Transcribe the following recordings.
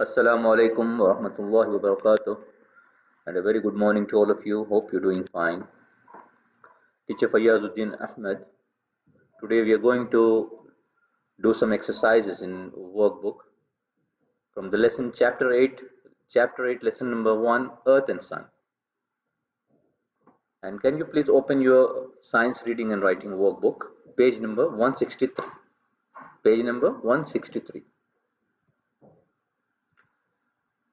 Assalamu alaikum wa rahmatullahi wa barakatuh and a very good morning to all of you. Hope you're doing fine. Teacher Fayyazuddin Ahmed. Today we are going to do some exercises in workbook from the lesson chapter 8, chapter 8 lesson number 1 Earth and Sun. And can you please open your science reading and writing workbook page number 163. Page number 163.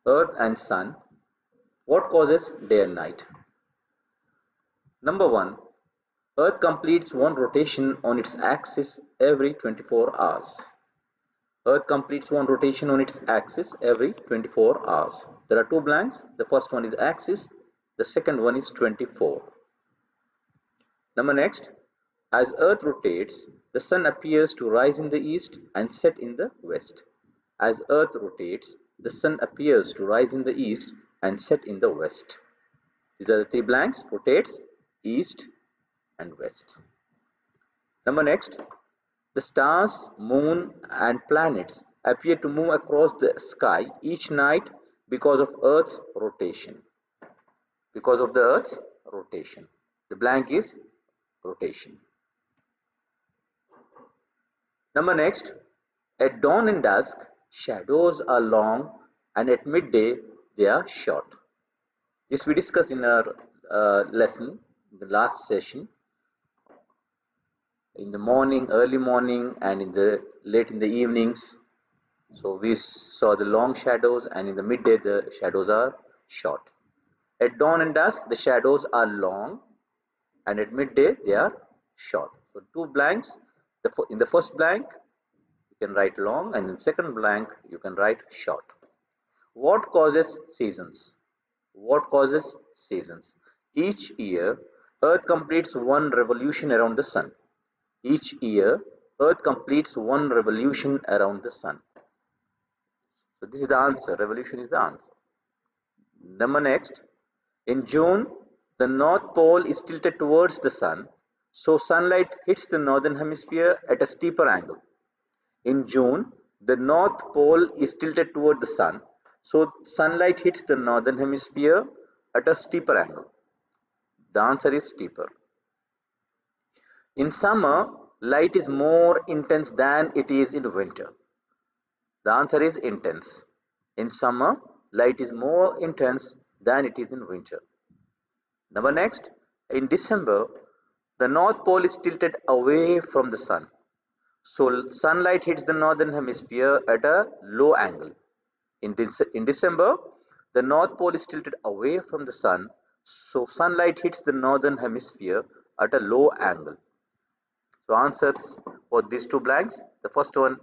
Earth and Sun. What causes day and night? Number 1. Earth completes one rotation on its axis every 24 hours. Earth completes one rotation on its axis every 24 hours. There are two blanks. The first one is axis. The second one is 24. Number next. As Earth rotates, the Sun appears to rise in the east and set in the west. As Earth rotates, the sun appears to rise in the east and set in the west. These are the three blanks, rotates, east and west. Number next, the stars, moon and planets appear to move across the sky each night because of Earth's rotation. Because of the Earth's rotation. The blank is rotation. Number next, at dawn and dusk, shadows are long and at midday they are short. This we discussed in our uh, lesson, the last session. In the morning, early morning and in the late in the evenings. So we saw the long shadows and in the midday the shadows are short. At dawn and dusk the shadows are long and at midday they are short. So two blanks. The, in the first blank can write long and in second blank you can write short. What causes seasons? What causes seasons? Each year earth completes one revolution around the sun. Each year earth completes one revolution around the sun. So this is the answer. Revolution is the answer. Number next. In June the north pole is tilted towards the sun so sunlight hits the northern hemisphere at a steeper angle. In June, the north pole is tilted toward the sun, so sunlight hits the northern hemisphere at a steeper angle. The answer is steeper. In summer, light is more intense than it is in winter. The answer is intense. In summer, light is more intense than it is in winter. Number next, in December, the north pole is tilted away from the sun. So sunlight hits the northern hemisphere at a low angle. In, in December, the North Pole is tilted away from the sun, so sunlight hits the northern hemisphere at a low angle. So answers for these two blanks, the first one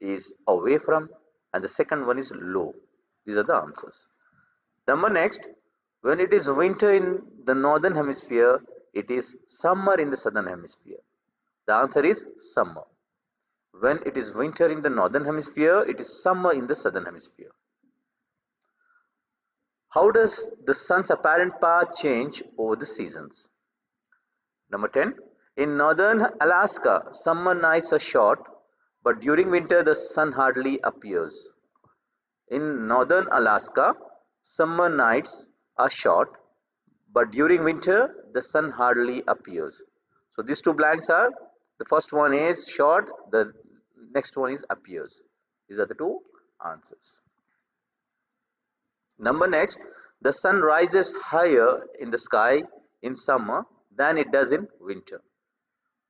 is away from and the second one is low. These are the answers. Number next, when it is winter in the northern hemisphere, it is summer in the southern hemisphere. The answer is summer. When it is winter in the northern hemisphere, it is summer in the southern hemisphere. How does the sun's apparent path change over the seasons? Number 10. In northern Alaska, summer nights are short, but during winter the sun hardly appears. In northern Alaska, summer nights are short, but during winter the sun hardly appears. So these two blanks are the first one is short, the next one is appears. These are the two answers. Number next, the sun rises higher in the sky in summer than it does in winter.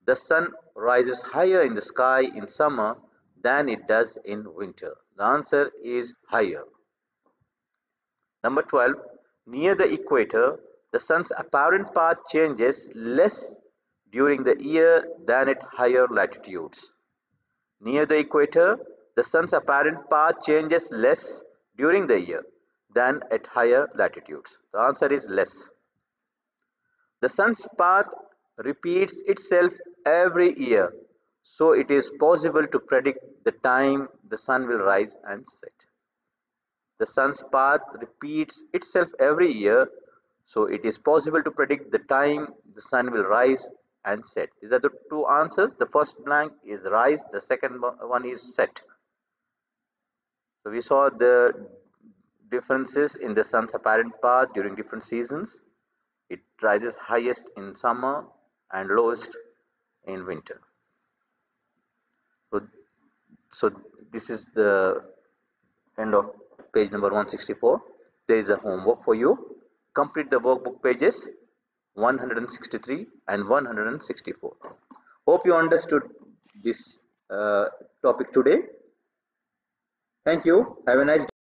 The sun rises higher in the sky in summer than it does in winter. The answer is higher. Number 12. Near the equator, the sun's apparent path changes less during the year than at higher latitudes. Near the equator, the sun's apparent path changes less during the year than at higher latitudes. The answer is less. The sun's path repeats itself every year, so it is possible to predict the time the sun will rise and set. The sun's path repeats itself every year, so it is possible to predict the time the sun will rise and set. These are the two answers. The first blank is rise, the second one is set. So we saw the differences in the sun's apparent path during different seasons. It rises highest in summer and lowest in winter. So, so this is the end of page number 164. There is a homework for you. Complete the workbook pages 163 and 164. Hope you understood this uh, topic today. Thank you. Have a nice day.